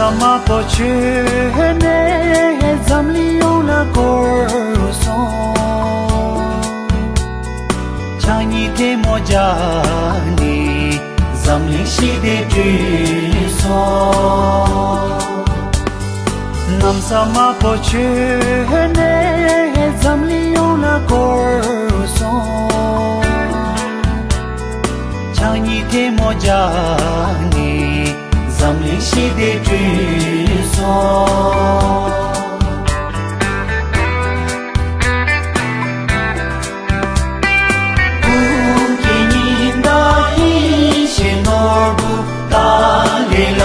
sama po che ne zam li yong la Hallelujah.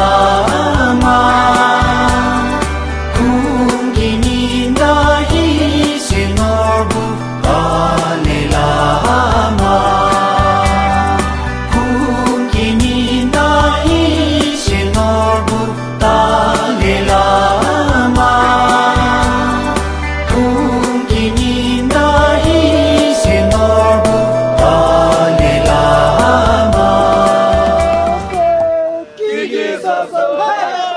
Jesus, oh,